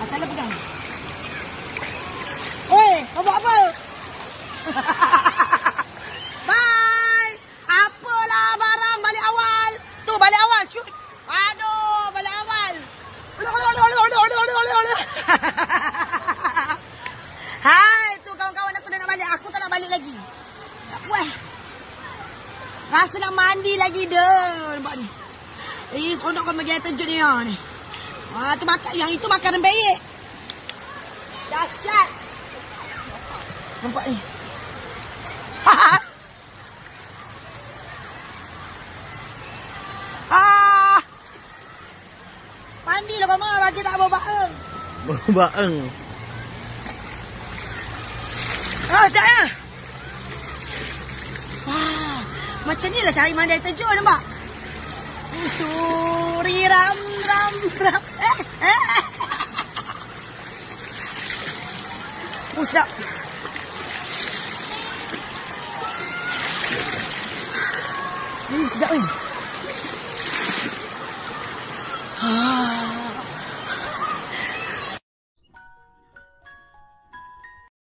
Asal pegang. Oi, kau buat apa? Bye. Apalah barang balik awal. Tu balik awal. Aduh, balik awal. Hai, tu kawan-kawan aku dah nak balik. Aku tak nak balik lagi. Tak puas. Rasa nak mandi lagi dah. Nampak ni. Eh, seronok kau pergi terjun ni. Ya, ni. Ah, tu makan, yang itu makanan baik. Dahsyat. Nampak ni. ah. Mandi lah kau mah bagi tak bawa baeng. Baeng. Ah, tak ya. Wah, macam ni lah cari mandi air terjun nampak. Suri pusa. May isda eh.